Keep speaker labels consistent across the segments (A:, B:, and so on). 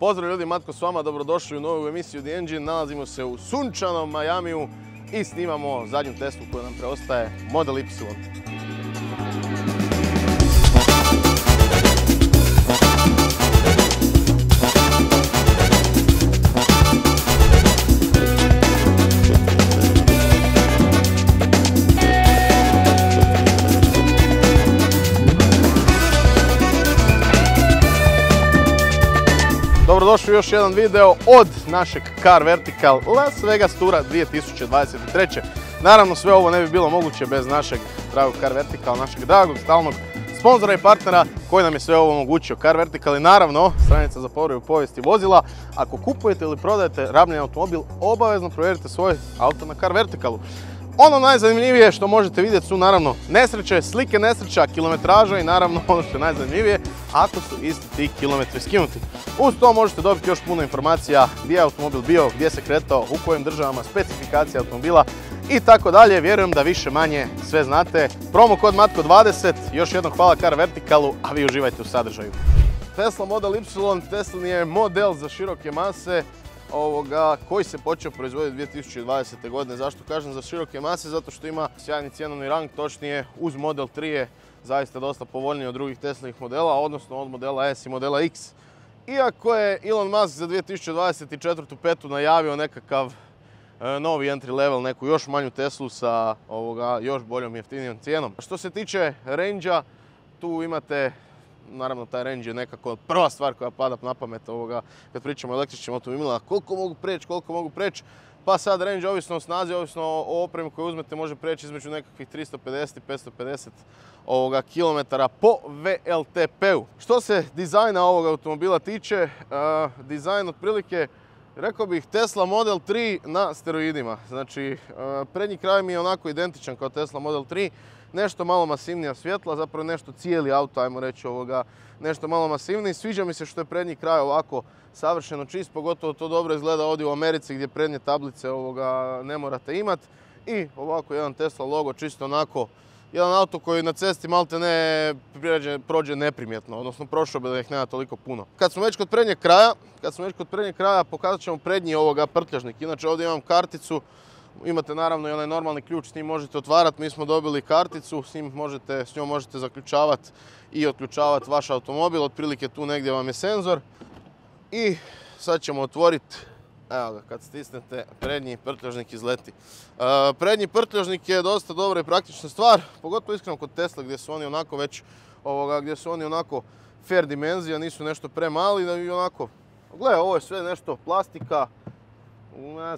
A: Pozdrav ljudi, Matko s vama, dobrodošli u novu emisiju The Engine. Nalazimo se u sunčanom Majamiju i snimamo zadnju Teslu koju nam preostaje, Model Y. Dobrodošli u još jedan video od našeg Car Vertical Las Vegas Tura 2023. Naravno sve ovo ne bi bilo moguće bez našeg dragog Car Vertical, našeg dragog stalnog sponzora i partnera koji nam je sve ovo omogućio. Car Vertical i naravno stranica za povriju povijesti vozila. Ako kupujete ili prodajete rabljeni automobil, obavezno provjerite svoj auto na Car Verticalu. Ono najzanimljivije što možete vidjeti su naravno nesreće, slike nesreća, kilometraža i naravno ono što je najzanimljivije ako su isti ti kilometri skinuti. Uz to možete dobiti još puno informacija gdje je automobil bio, gdje se kretao, u kojim državama, specifikacija automobila i tako dalje. Vjerujem da više manje sve znate. Promo kod MATKO20, još jednom hvala Car Verticalu, a vi uživajte u sadržaju. Tesla Model Y, Tesla je model za široke mase koji se počeo proizvoditi 2020. godine. Zašto kažem za široke mase? Zato što ima sjajni cjenovni rang, točnije uz Model 3 je zaista dosta povoljniji od drugih Teslinih modela, odnosno od modela S i modela X. Iako je Elon Musk za 2024. petu najavio nekakav e, novi entry level, neku još manju Teslu sa ovoga, još boljom jeftinijom cijenom. Što se tiče range tu imate naravno taj range je nekako prva stvar koja pada na pamet ovoga kad pričamo o električnim automobilima, koliko mogu preći, koliko mogu preći. Pa sad range ovisno o snazi, ovisno o opremi koju uzmete može preći između nekakvih 350 i 550 ovoga kilometara po VLTP-u. Što se dizajna ovog automobila tiče, uh, dizajn otprilike Rekao bih Tesla Model 3 na steroidima. Znači, prednji kraj mi je onako identičan kao Tesla Model 3 nešto malo masivnija svjetla, zapravo nešto cijeli auto, ajmo reći ovoga, nešto malo masivniji. Sviđa mi se što je prednji kraj ovako savršeno čist, pogotovo to dobro izgleda ovdje u Americi gdje prednje tablice ovoga ne morate imati. I ovako jedan Tesla logo čisto onako, jedan auto koji na cesti malte ne prođe neprimjetno, odnosno prošao bi da ih nema toliko puno. Kad smo već kod prednjeg kraja, kad smo već kod prednjeg kraja pokazat ćemo prednji ovoga prtljažnik. Inače ovdje imam karticu Imate naravno i onaj normalni ključ, s njim možete otvarati. Mi smo dobili karticu, s, njim možete, s njom možete zaključavati i otključavati vaš automobil. Otprilike tu negdje vam je senzor. I sad ćemo otvoriti, evo ga, kad stisnete, prednji prtljažnik izleti. E, prednji prtljažnik je dosta dobra i praktična stvar, pogotovo iskreno kod Tesla gdje su oni onako već, ovoga, gdje su oni onako fair dimenzija, nisu nešto premali, da i onako, gle, ovo je sve nešto plastika,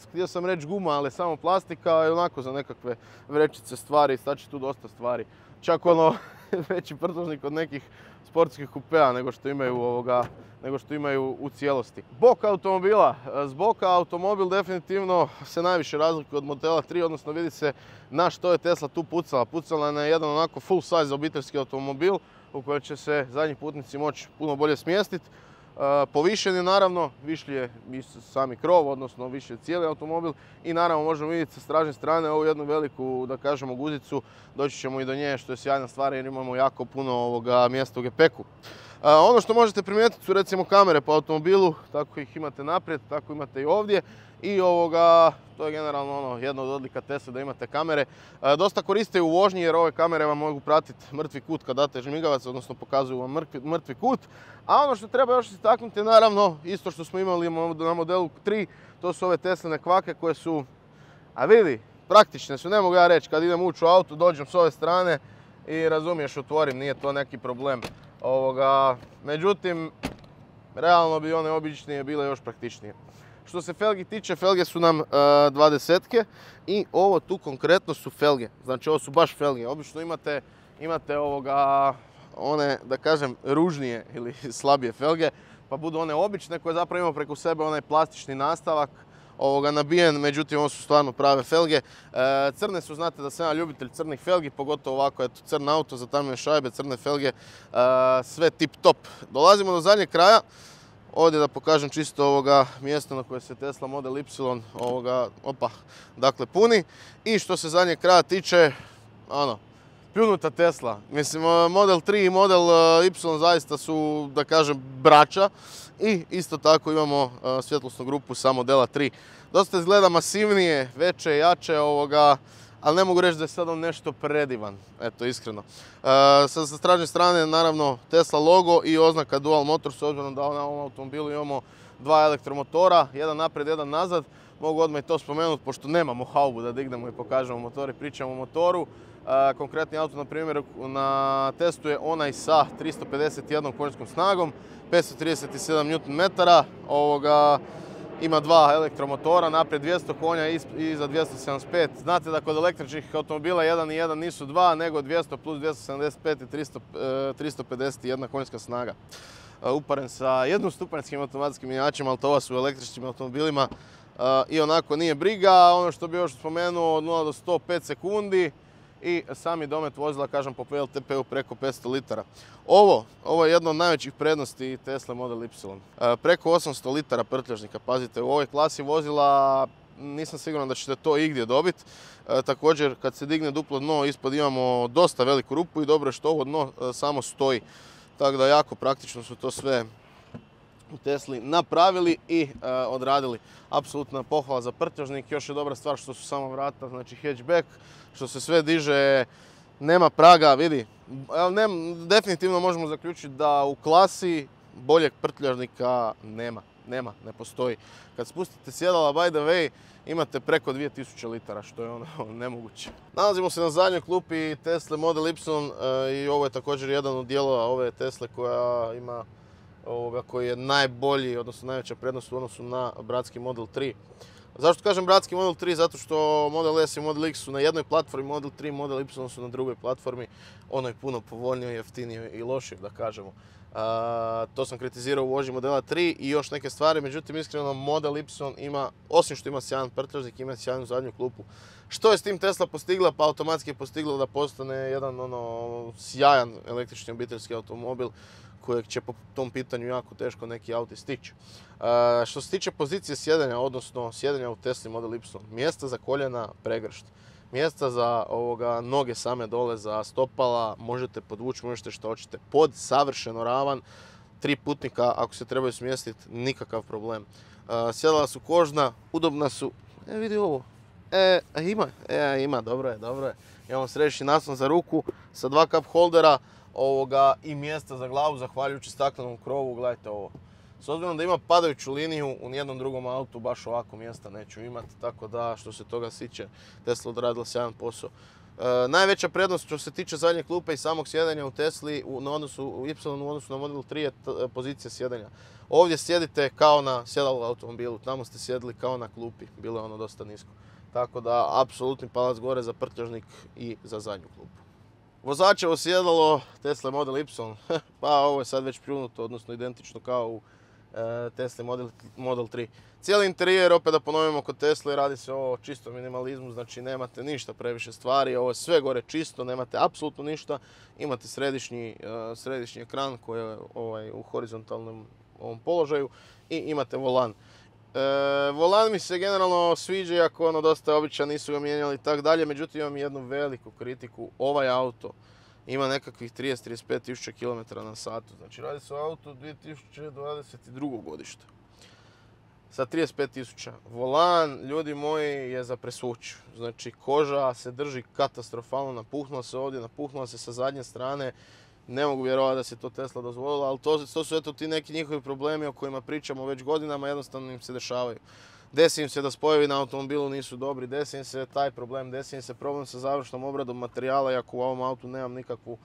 A: htio sam reći guma, ali samo plastika i onako za nekakve vrećice stvari, će tu dosta stvari. Čak ono veći prtložnik od nekih sportskih kupea nego što imaju ovoga, nego što imaju u cijelosti. Bok automobila. Boka automobil definitivno se najviše razlikuje od modela 3, odnosno vidi se na što je Tesla tu pucala. Pucala je na jedan onako full size obiteljski automobil u kojem će se zadnji putnici moći puno bolje smjestiti. Povišen je naravno, višli je sami krov, odnosno više cijeli automobil i naravno možemo vidjeti sa stražne strane ovu jednu veliku, da kažemo, guzicu. Doći ćemo i do nje što je sjajna stvar jer imamo jako puno ovoga mjesta u gepeku. Ono što možete primijetiti su recimo kamere po automobilu, tako ih imate naprijed, tako imate i ovdje. I ovoga, to je generalno ono, jedno od odlika Tesla da imate kamere. dosta koriste u vožnji jer ove kamere vam mogu pratiti mrtvi kut kad date žmigavac, odnosno pokazuju vam mrtvi, kut. A ono što treba još istaknuti naravno, isto što smo imali na modelu 3, to su ove Tesline kvake koje su, a vidi, praktične su, ne mogu ja reći, kad idem ući u auto, dođem s ove strane i razumiješ, otvorim, nije to neki problem. Ovoga, međutim, realno bi one običnije bile još praktičnije. Što se felgi tiče, felge su nam uh, dvadesetke i ovo tu konkretno su felge. Znači ovo su baš felge. Obično imate, imate ovoga, one, da kažem, ružnije ili slabije felge, pa budu one obične koje zapravo imaju preko sebe onaj plastični nastavak ovoga nabijen, međutim ovo su stvarno prave felge. E, crne su, znate da sam ja ljubitelj crnih felgi, pogotovo ovako, eto, crn auto, zatamljene šajbe, crne felge, e, sve tip top. Dolazimo do zadnjeg kraja, ovdje da pokažem čisto ovoga mjesta na koje se Tesla Model Y ovoga, opa, dakle puni. I što se zadnjeg kraja tiče, ono, pljunuta Tesla. Mislim, Model 3 i Model Y zaista su, da kažem, braća. I isto tako imamo svjetlosnu grupu sa modela 3. Dosta izgleda masivnije, veće, jače ovoga, ali ne mogu reći da je sad on nešto predivan, eto iskreno. Sa, sa strane naravno Tesla logo i oznaka Dual Motor s obzirom da na ovom automobilu imamo dva elektromotora, jedan naprijed, jedan nazad. Mogu odmah i to spomenuti, pošto nemamo haubu da dignemo i pokažemo motor i pričamo o motoru. Konkretni auto, na primjer, na testu je onaj sa 351 konjskom snagom, 537 Nm. Ovoga, ima dva elektromotora, naprijed 200 konja i za 275. Znate da kod električnih automobila jedan i jedan nisu dva, nego 200 plus 275 i 351 konjska snaga. Uparen sa jednostupanjskim automatskim mjenjačima, ali to su u električnim automobilima i onako nije briga. Ono što bi još spomenuo, od 0 do 105 sekundi i sami domet vozila, kažem, po PLTP-u preko 500 litara. Ovo, ovo je jedna od najvećih prednosti Tesla Model Y. Preko 800 litara prtljažnika, pazite, u ovoj klasi vozila nisam siguran da ćete to igdje dobiti. Također, kad se digne duplo dno, ispod imamo dosta veliku rupu i dobro je što ovo dno samo stoji. Tako da jako praktično su to sve u Tesli napravili i odradili. Apsolutna pohvala za prtljažnik. Još je dobra stvar što su samo vrata, znači hatchback, što se sve diže, nema praga, vidi. definitivno možemo zaključiti da u klasi boljeg prtljažnika nema. Nema, ne postoji. Kad spustite sjedala, by the way, imate preko 2000 litara, što je ono nemoguće. Nalazimo se na zadnjoj klupi Tesla Model Y i ovo je također jedan od dijelova ove Tesle koja ima ovoga, koji je najbolji, odnosno najveća prednost u odnosu na bratski Model 3. Zašto kažem bratski Model 3? Zato što Model S i Model X su na jednoj platformi, Model 3 i Model Y su na drugoj platformi. Ono je puno povoljnije, jeftinije i lošije, da kažemo. to sam kritizirao u vožnji modela 3 i još neke stvari, međutim iskreno Model Y ima, osim što ima sjajan prtljažnik, ima sjajnu zadnju klupu. Što je s tim Tesla postigla? Pa automatski je postigla da postane jedan ono sjajan električni obiteljski automobil kojeg će po tom pitanju jako teško neki auti stići. E, što se tiče pozicije sjedanja, odnosno sjedanja u Tesla Model Y, mjesta za koljena pregršt. Mjesta za ovoga, noge same dole, za stopala, možete podvući, možete što hoćete. Pod savršeno ravan, tri putnika ako se trebaju smjestiti, nikakav problem. E, sjedala su kožna, udobna su, e vidi ovo, e, ima, e, ima, dobro je, dobro je. Imamo središnji naslon za ruku sa dva cup holdera, ovoga, i mjesta za glavu zahvaljujući staklenom krovu, gledajte ovo. S obzirom da ima padajuću liniju, u nijednom drugom autu baš ovako mjesta neću imati, tako da što se toga siće, Tesla odradila sjajan posao. E, najveća prednost što se tiče zadnje klupe i samog sjedanja u Tesli u, na odnosu, u Y u odnosu na Model 3 je e, pozicija sjedanja. Ovdje sjedite kao na sjedalu automobilu, tamo ste sjedili kao na klupi, bilo je ono dosta nisko. Tako da, apsolutni palac gore za prtljažnik i za zadnju klupu. Vozačevo sjedalo Tesla Model Y, pa ovo je sad već pljunuto, odnosno identično kao u e, Tesla Model, Model 3. Cijeli interijer, opet da ponovimo kod Tesla, radi se o čistom minimalizmu, znači nemate ništa previše stvari, ovo je sve gore čisto, nemate apsolutno ništa. Imate središnji, e, središnji ekran koji je ovaj, u horizontalnom ovom položaju i imate volan. E, volan mi se generalno sviđa, iako ono dosta običan, nisu ga mijenjali i tako dalje, međutim imam jednu veliku kritiku. Ovaj auto ima nekakvih 30-35 tisuća km na satu, znači radi se o auto 2022. godište. Sa 35 tisuća. Volan, ljudi moji, je za presvuć. Znači koža se drži katastrofalno, napuhnula se ovdje, napuhnula se sa zadnje strane ne mogu vjerovati da se to Tesla dozvolila, ali to, su eto ti neki njihovi problemi o kojima pričamo već godinama, jednostavno im se dešavaju. Desi im se da spojevi na automobilu nisu dobri, desi im se taj problem, desi im se problem sa završnom obradom materijala, iako u ovom autu nemam nikakvu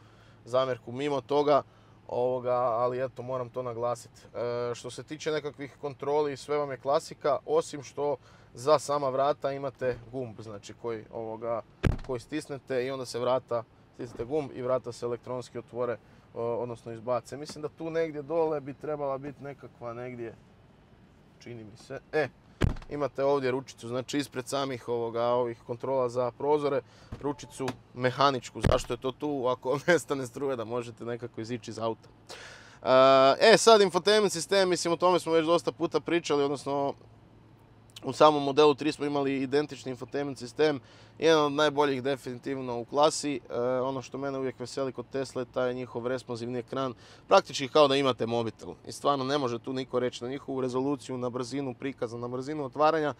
A: zamjerku mimo toga, ovoga, ali eto moram to naglasiti. E, što se tiče nekakvih kontroli, sve vam je klasika, osim što za sama vrata imate gumb, znači koji, ovoga, koji stisnete i onda se vrata stisnete gumb i vrata se elektronski otvore, odnosno izbace. Mislim da tu negdje dole bi trebala biti nekakva negdje, čini mi se, e, imate ovdje ručicu, znači ispred samih ovoga, ovih kontrola za prozore, ručicu mehaničku. Zašto je to tu? Ako nestane struje da možete nekako izići iz auta. E, sad infotainment sistem, mislim o tome smo već dosta puta pričali, odnosno U samom modelu 3 smo imali identični infotainment sistem, jedan od najboljih definitivno u klasi. E, ono što mene uvijek veseli kod Tesla je taj njihov responsivni ekran, praktički kao da imate mobitel. I stvarno ne može tu niko reći na njihovu rezoluciju, na brzinu prikaza, na brzinu otvaranja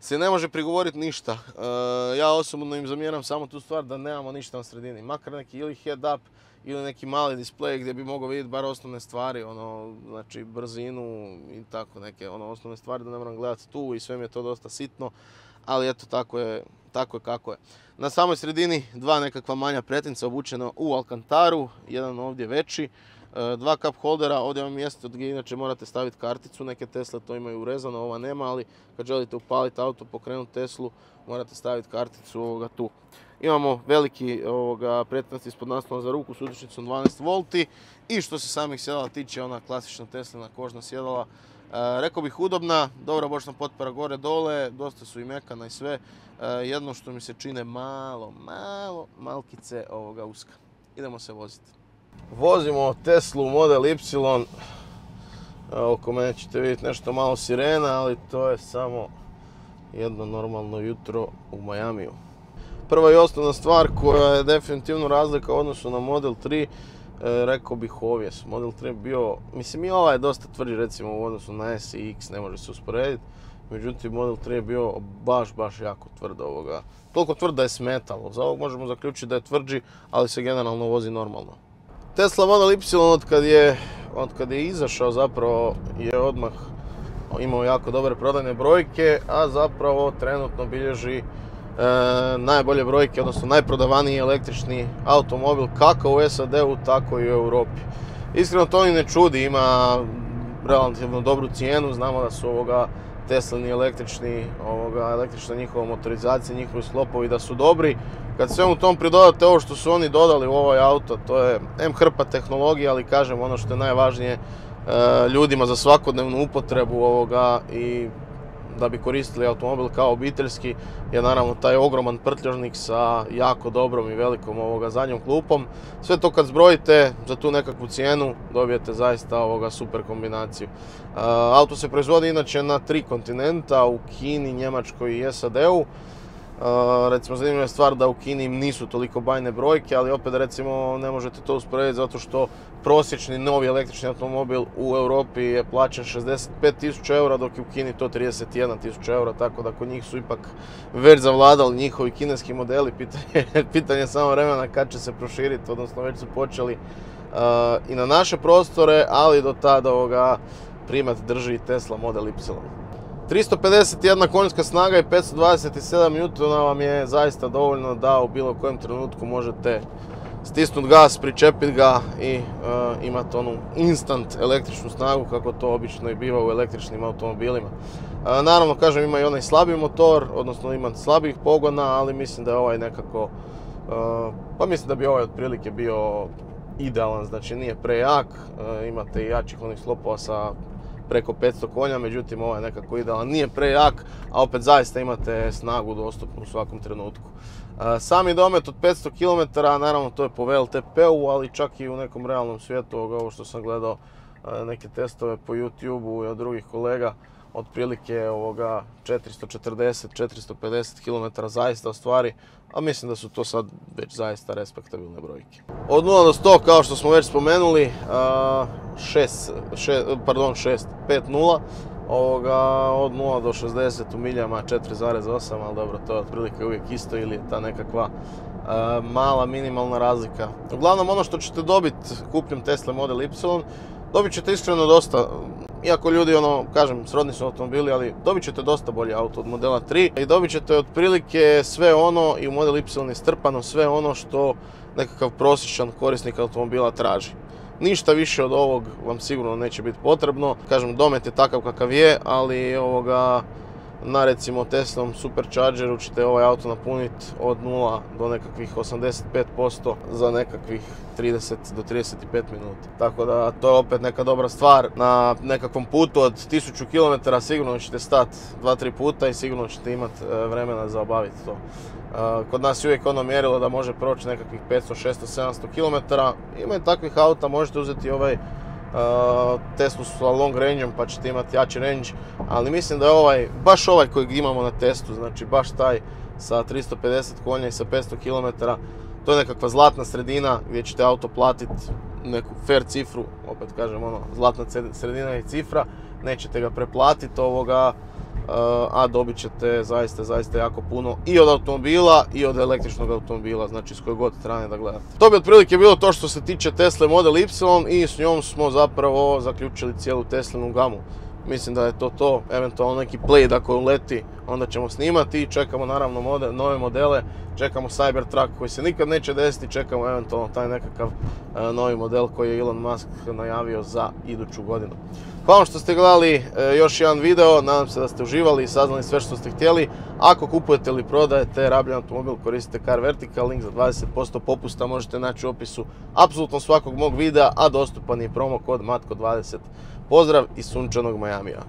A: se ne može prigovoriti ništa. E, ja osobno im zamjeram samo tu stvar da nemamo ništa na sredini. Makar neki ili head up ili neki mali display gdje bi mogao vidjeti bar osnovne stvari, ono, znači brzinu i tako neke ono, osnovne stvari da ne moram gledati tu i sve mi je to dosta sitno, ali eto tako je, tako je kako je. Na samoj sredini dva nekakva manja pretinca obučena u Alcantaru, jedan ovdje veći, e, dva cup holdera, ovdje vam mjesto gdje inače morate staviti karticu, neke Tesla to imaju urezano, ova nema, ali kad želite upaliti auto, pokrenuti Teslu, morate staviti karticu ovoga tu. Imamo veliki ovoga, ispod naslova za ruku s udičnicom 12 volti i što se samih sjedala tiče, ona klasična Teslina kožna sjedala, e, rekao bih udobna, dobra bočna potpora gore dole, dosta su i mekana i sve. E, jedno što mi se čine malo, malo, malkice ovoga uska. Idemo se voziti. Vozimo Teslu Model Y. Oko mene ćete vidjeti nešto malo sirena, ali to je samo jedno normalno jutro u Majamiju. Prva i osnovna stvar koja je definitivno razlika u odnosu na Model 3, e, rekao bih ovjes. Model 3 je bio, mislim i ovaj je dosta tvrđi recimo u odnosu na S i X, ne može se usporediti. Međutim, Model 3 je bio baš, baš jako tvrd ovoga. Toliko tvrd da je smetalo. Za ovog možemo zaključiti da je tvrđi, ali se generalno vozi normalno. Tesla Model Y od kad je, od je izašao zapravo je odmah imao jako dobre prodajne brojke, a zapravo trenutno bilježi najbolje brojke, odnosno najprodavaniji električni automobil kako u SAD-u, tako i u Europi. Iskreno to ni ne čudi, ima relativno dobru cijenu, znamo da su ovoga Teslini električni, ovoga, električna njihova motorizacija, njihovi sklopovi da su dobri. Kad svemu tom pridodate ovo što su oni dodali u ovaj auto, to je M hrpa tehnologija, ali kažem ono što je najvažnije e, ljudima za svakodnevnu upotrebu ovoga i da bi koristili automobil kao obiteljski je naravno taj ogroman prtljažnik sa jako dobrom i velikom ovoga zadnjom klupom. Sve to kad zbrojite za tu nekakvu cijenu dobijete zaista ovoga super kombinaciju. Auto se proizvodi inače na tri kontinenta, u Kini, Njemačkoj i SAD-u recimo zanimljiva stvar da u Kini nisu toliko bajne brojke, ali opet recimo ne možete to usporediti zato što prosječni novi električni automobil u Europi je plaćen 65.000 eura, dok je u Kini to 31.000 eura, tako da kod njih su ipak već zavladali njihovi kineski modeli. Pitanje, pitanje samo vremena kad će se proširiti, odnosno već su počeli i na naše prostore, ali do tada ovoga primat drži Tesla Model Y. 351 konjska snaga i 527 N vam je zaista dovoljno da u bilo kojem trenutku možete stisnuti gas, pričepiti ga i uh, imati onu instant električnu snagu kako to obično i biva u električnim automobilima. Uh, naravno, kažem, ima i onaj slabiji motor, odnosno ima slabijih pogona, ali mislim da je ovaj nekako, uh, pa mislim da bi ovaj otprilike bio idealan, znači nije prejak, imate i jačih onih slopova sa preko 500 konja, međutim ovaj nekako idealan, nije prejak, a opet zaista imate snagu dostupnu u svakom trenutku. E, sami domet od 500 km, naravno to je po VLTP-u, ali čak i u nekom realnom svijetu, ovo što sam gledao e, neke testove po YouTube-u i od drugih kolega, otprilike ovoga 440-450 km zaista ostvari, a mislim da su to sad već zaista respektabilne brojke. Od 0 do 100, kao što smo već spomenuli, 6, pardon 6, 5-0, ovoga, od 0 do 60 u miljama 4,8, ali dobro, to je otprilike uvijek isto ili je ta nekakva mala minimalna razlika. Uglavnom ono što ćete dobiti kupnjom Tesla Model Y, dobit ćete iskreno dosta iako ljudi, ono, kažem, srodni su automobili, ali dobit ćete dosta bolji auto od modela 3 i dobit ćete otprilike sve ono i u model Y je strpano sve ono što nekakav prosječan korisnik automobila traži. Ništa više od ovog vam sigurno neće biti potrebno. Kažem, domet je takav kakav je, ali ovoga, na recimo Teslom Superchargeru ćete ovaj auto napuniti od 0 do nekakvih 85% za nekakvih 30 do 35 minuta. Tako da to je opet neka dobra stvar. Na nekakvom putu od 1000 km sigurno ćete stati 2-3 puta i sigurno ćete imati e, vremena za obaviti to. E, kod nas je uvijek ono mjerilo da može proći nekakvih 500, 600, 700 km. Ima takvih auta, možete uzeti ovaj Teslu sa long range pa ćete imati jači range, ali mislim da je ovaj, baš ovaj kojeg imamo na testu, znači baš taj sa 350 konja i sa 500 km, to je nekakva zlatna sredina gdje ćete auto platiti neku fair cifru, opet kažem ono, zlatna sredina je cifra, nećete ga preplatiti ovoga, a dobit ćete zaista, zaista jako puno i od automobila i od električnog automobila, znači s koje god strane da gledate. To bi otprilike bilo to što se tiče Tesla Model Y i s njom smo zapravo zaključili cijelu Teslinu gamu. Mislim da je to to, eventualno neki play ako uleti, onda ćemo snimati i čekamo naravno nove modele, čekamo Cybertruck koji se nikad neće desiti, čekamo eventualno taj nekakav e, novi model koji je Elon Musk najavio za iduću godinu. Hvala što ste gledali e, još jedan video, nadam se da ste uživali i saznali sve što ste htjeli. Ako kupujete ili prodajete rabljen automobil, koristite Car Vertical, link za 20% popusta možete naći u opisu apsolutno svakog mog videa, a dostupan je promo kod MATKO20. Pozdrav iz sunčanog Majamija.